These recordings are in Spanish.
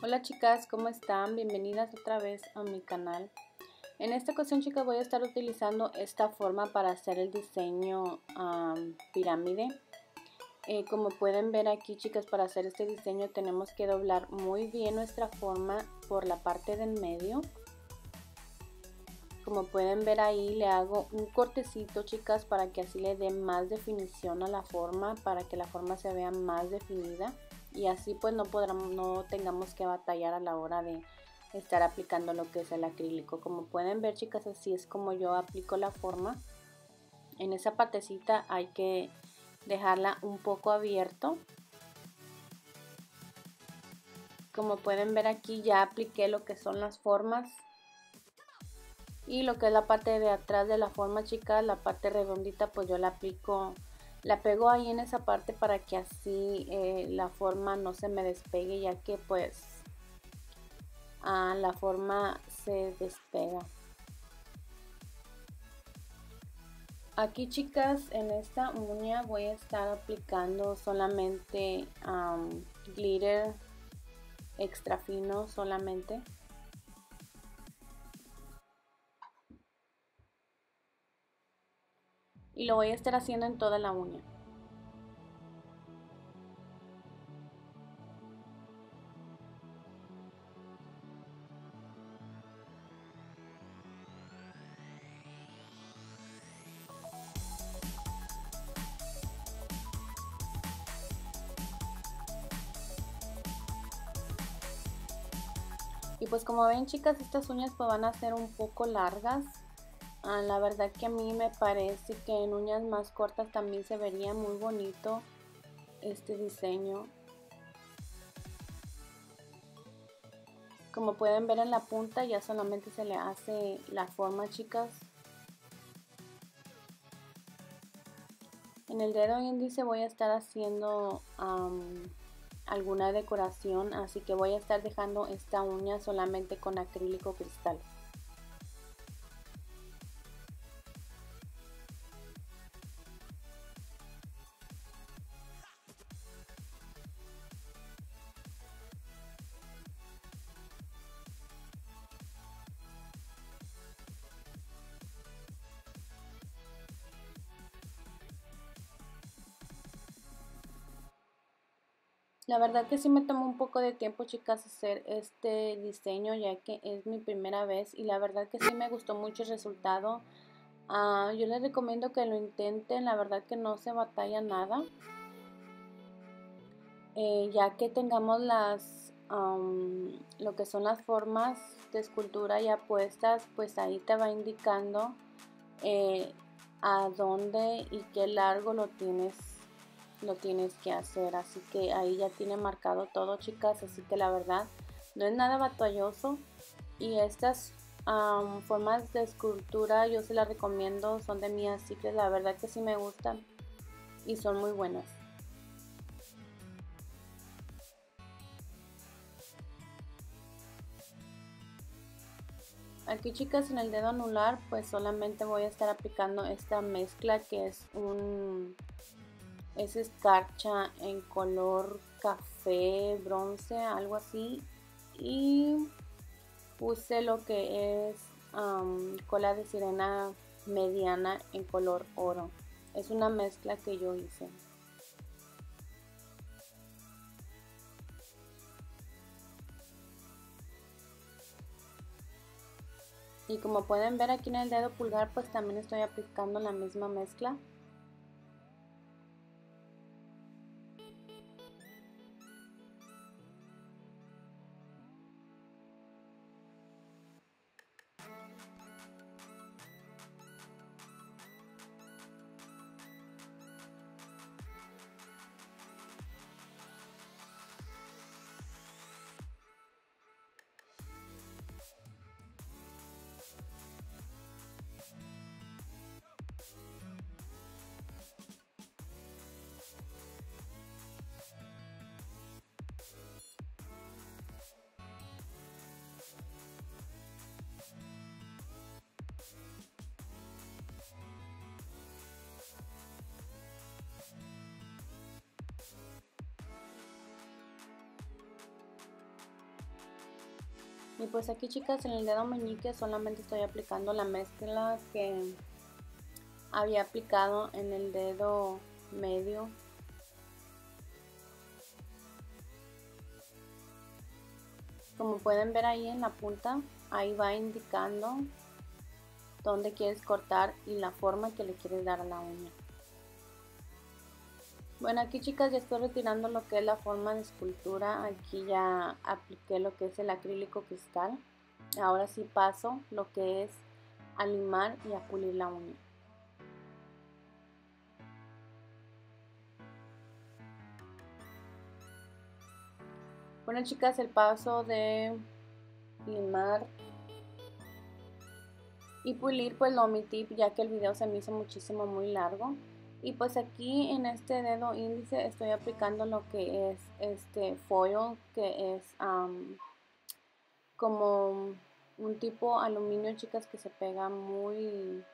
Hola chicas, ¿cómo están? Bienvenidas otra vez a mi canal. En esta ocasión chicas voy a estar utilizando esta forma para hacer el diseño pirámide. Eh, como pueden ver aquí chicas, para hacer este diseño tenemos que doblar muy bien nuestra forma por la parte del medio. Como pueden ver ahí le hago un cortecito chicas para que así le dé más definición a la forma, para que la forma se vea más definida y así pues no podremos, no tengamos que batallar a la hora de estar aplicando lo que es el acrílico. Como pueden ver chicas así es como yo aplico la forma. En esa partecita hay que dejarla un poco abierto. Como pueden ver aquí ya apliqué lo que son las formas y lo que es la parte de atrás de la forma chicas la parte redondita pues yo la aplico la pego ahí en esa parte para que así eh, la forma no se me despegue ya que pues la forma se despega. Aquí chicas en esta uña voy a estar aplicando solamente glitter extra fino solamente y lo voy a estar haciendo en toda la uña. Y pues como ven chicas, estas uñas pues van a ser un poco largas Ah, la verdad que a mí me parece que en uñas más cortas también se vería muy bonito este diseño. Como pueden ver en la punta ya solamente se le hace la forma chicas. En el dedo índice voy a estar haciendo alguna decoración, así que voy a estar dejando esta uña solamente con acrílico cristal. La verdad que sí me tomó un poco de tiempo, chicas, hacer este diseño, ya que es mi primera vez y la verdad que sí me gustó mucho el resultado. Ah, yo les recomiendo que lo intenten, la verdad que no se batalla nada. Eh, ya que tengamos las, lo que son las formas de escultura ya puestas, pues ahí te va indicando eh, a dónde y qué largo lo tienes lo tienes que hacer así que ahí ya tiene marcado todo chicas así que la verdad no es nada batalloso. Y estas formas de escultura yo se las recomiendo son de mí así que la verdad que sí me gustan y son muy buenas. Aquí chicas en el dedo anular pues solamente voy a estar aplicando esta mezcla que es un es escarcha en color café, bronce, algo así. Y puse lo que es cola de sirena mediana en color oro. Es una mezcla que yo hice. Y como pueden ver aquí en el dedo pulgar pues también estoy aplicando la misma mezcla. Y pues aquí chicas en el dedo meñique solamente estoy aplicando la mezcla que había aplicado en el dedo medio. Como pueden ver ahí en la punta, ahí va indicando dónde quieres cortar y la forma que le quieres dar a la uña. Bueno, aquí chicas ya estoy retirando lo que es la forma de escultura. Aquí ya apliqué lo que es el acrílico cristal. Ahora sí paso lo que es a limar y a pulir la uña. Bueno chicas, el paso de limar y pulir pues lo omití ya que el video se me hizo muchísimo muy largo y pues aquí en este dedo índice estoy aplicando lo que es este foil que es como un tipo aluminio chicas que se pega muy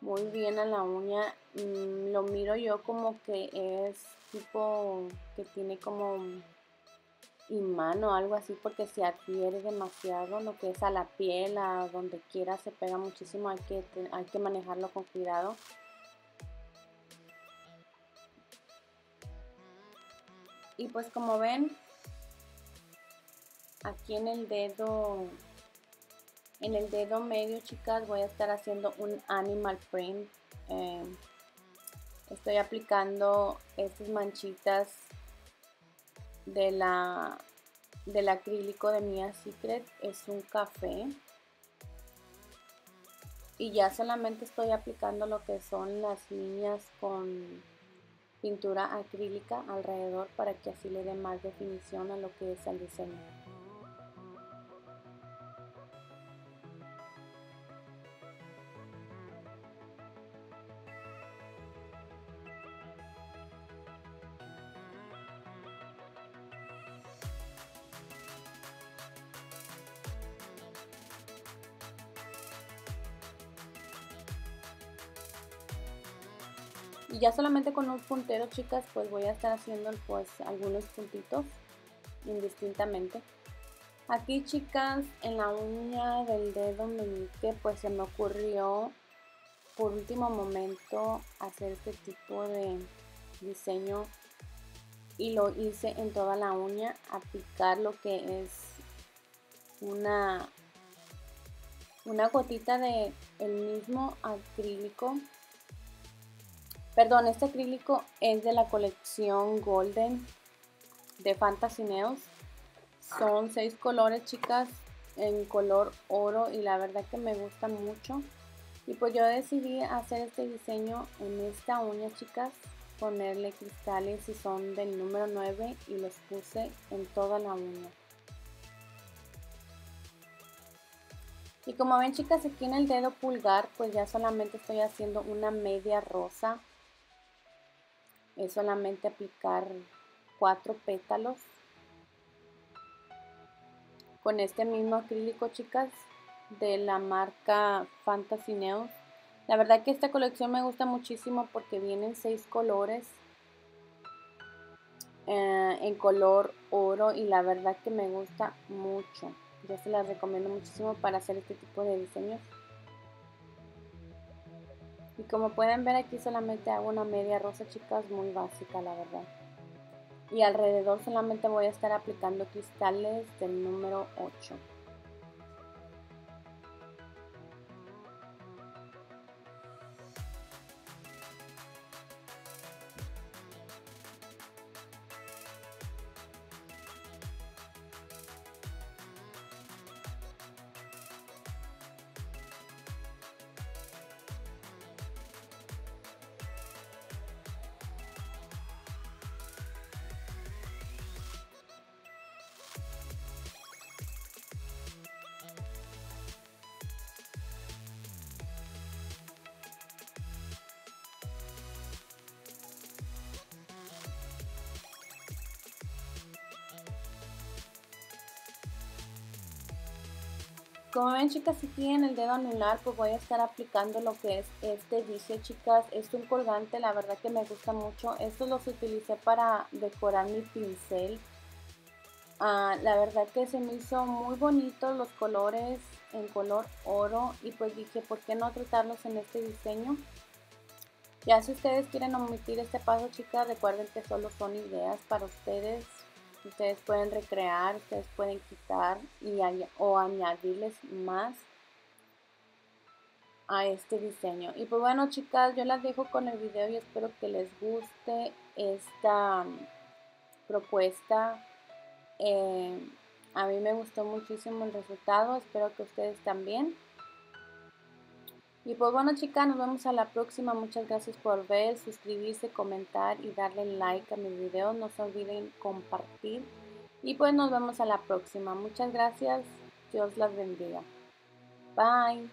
muy bien a la uña. Mm, lo miro yo como que es tipo que tiene como imán o algo así porque se adhiere demasiado lo que es a la piel a donde quiera se pega muchísimo hay que, hay que manejarlo con cuidado y pues como ven aquí en el dedo en el dedo medio chicas voy a estar haciendo un animal print. Eh, estoy aplicando estas manchitas de la del acrílico de Mia Secret. Es un café. Y ya solamente estoy aplicando lo que son las líneas con pintura acrílica alrededor para que así le dé más definición a lo que es el diseño. Y ya solamente con un puntero chicas pues voy a estar haciendo pues algunos puntitos indistintamente. Aquí chicas en la uña del dedo meñique pues se me ocurrió por último momento hacer este tipo de diseño y lo hice en toda la uña aplicar lo que es una una gotita de el mismo acrílico Perdón, este acrílico es de la colección Golden de Fantasy Neos. Son seis colores, chicas, en color oro y la verdad que me gusta mucho. Y pues yo decidí hacer este diseño en esta uña, chicas, ponerle cristales y son del número 9 y los puse en toda la uña. Y como ven chicas aquí en el dedo pulgar pues ya solamente estoy haciendo una media rosa es solamente aplicar cuatro pétalos. Con este mismo acrílico chicas de la marca Fantasy Neon. La verdad que esta colección me gusta muchísimo porque vienen seis colores eh, en color oro y la verdad que me gusta mucho. Yo se las recomiendo muchísimo para hacer este tipo de diseños y como pueden ver aquí solamente hago una media rosa chicas muy básica la verdad. Y alrededor solamente voy a estar aplicando cristales del número 8. Como ven chicas aquí en el dedo anular pues voy a estar aplicando lo que es este dice chicas, es un colgante la verdad que me gusta mucho, estos los utilicé para decorar mi pincel Ah, la verdad que se me hizo muy bonito los colores en color oro y pues dije, ¿por qué no tratarlos en este diseño? Ya si ustedes quieren omitir este paso, chicas, recuerden que solo son ideas para ustedes. Ustedes pueden recrear, ustedes pueden quitar y o añadirles más a este diseño. Y pues bueno, chicas, yo las dejo con el video y espero que les guste esta um, propuesta. Eh, a mí me gustó muchísimo el resultado, espero que ustedes también. Y pues bueno chicas, nos vemos a la próxima. Muchas gracias por ver, suscribirse, comentar y darle like a mis videos. No se olviden compartir. Y pues nos vemos a la próxima. Muchas gracias. Dios las bendiga. Bye.